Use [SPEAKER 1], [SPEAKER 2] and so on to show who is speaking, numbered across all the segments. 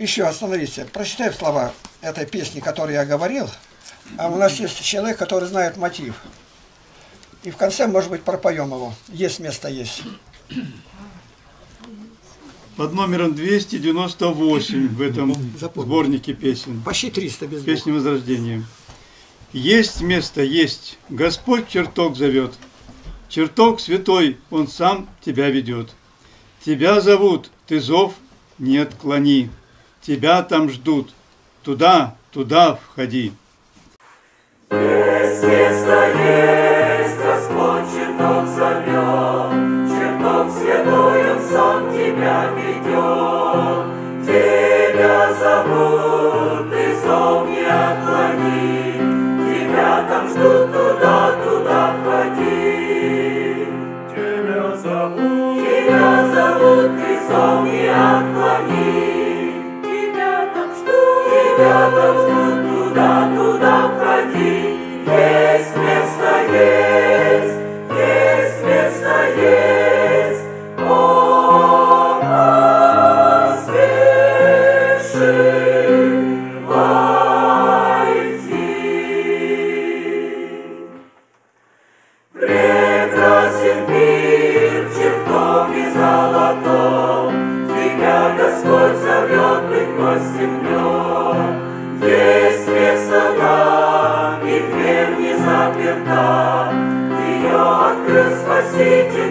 [SPEAKER 1] еще остановиться. Прочитай слова этой песни, которую я говорил. А у нас есть человек, который знает мотив. И в конце, может быть, пропоем его. Есть место, есть.
[SPEAKER 2] Под номером 298 в этом
[SPEAKER 1] Запомни.
[SPEAKER 2] сборнике песен.
[SPEAKER 1] Почти 300 без.
[SPEAKER 2] Песни Возрождения. Есть место, есть. Господь чертог зовет. Чертог святой, Он сам тебя ведет. Тебя зовут, ты зов не отклони. Тебя там ждут. Туда, туда входи.
[SPEAKER 3] Есть место есть, Господь чертог зовет, Чертог святой, Он сам тебя ведет. Тебя зовут, ты зов не отклони, Тебя там ждут, туда, туда входи. Тебя зовут, тебя зовут, ты зов не отклони, ждут, тебя там ждут, туда, туда входи. Есть место, есть,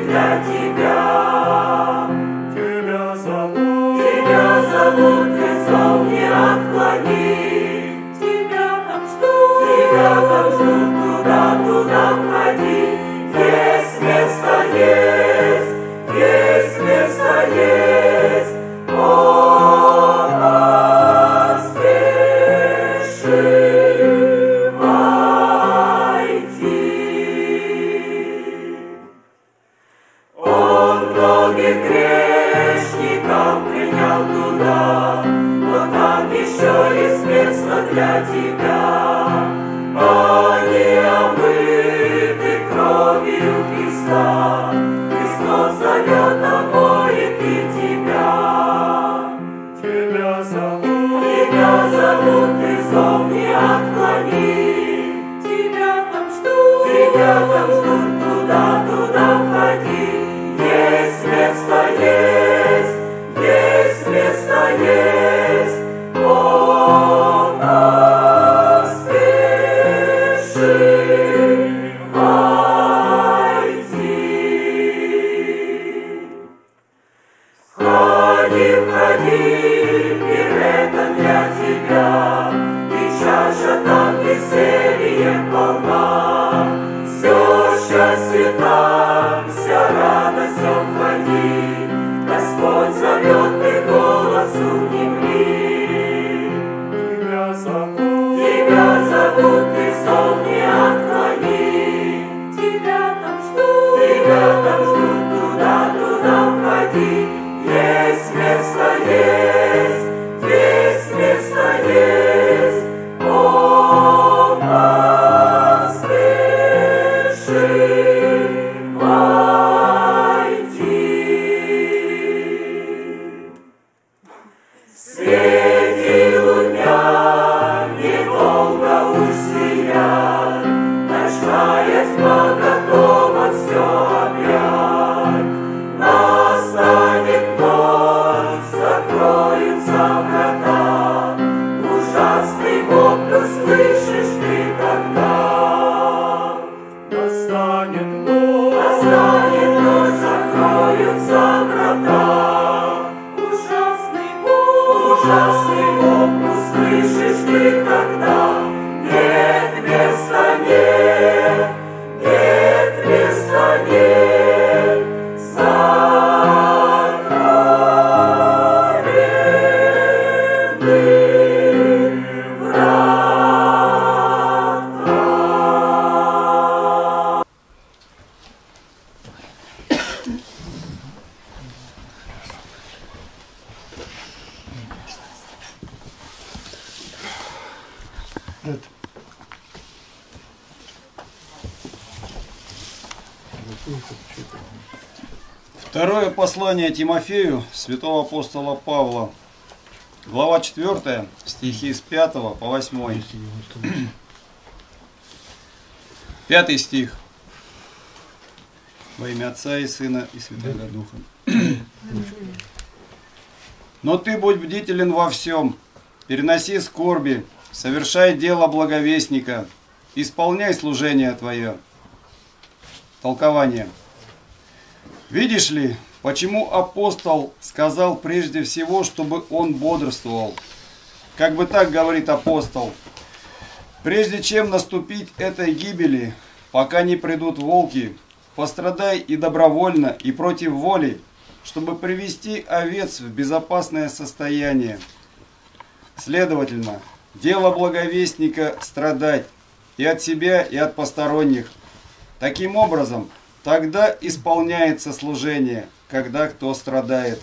[SPEAKER 3] для тебя. Тебя зовут, тебя зовут, зов не отклони. Тебя там ждут, тебя там ждут, для тебя. Они омыты кровью Христа, Христос зовет, омоет и тебя. Тебя зовут, тебя зовут, ты зов не отклони. Тебя там ждут, тебя там ждут, Входи, Yeah.
[SPEAKER 4] Второе послание Тимофею святого апостола Павла. Глава 4, стихи с 5 по 8. Пятый стих. Во имя Отца и Сына и Святого Духа. Но ты будь бдителен во всем, переноси скорби, совершай дело благовестника, исполняй служение твое. Толкование. Видишь ли, почему апостол сказал прежде всего, чтобы он бодрствовал? Как бы так говорит апостол. Прежде чем наступить этой гибели, пока не придут волки, пострадай и добровольно, и против воли, чтобы привести овец в безопасное состояние. Следовательно, дело благовестника страдать и от себя, и от посторонних. Таким образом, тогда исполняется служение, когда кто страдает.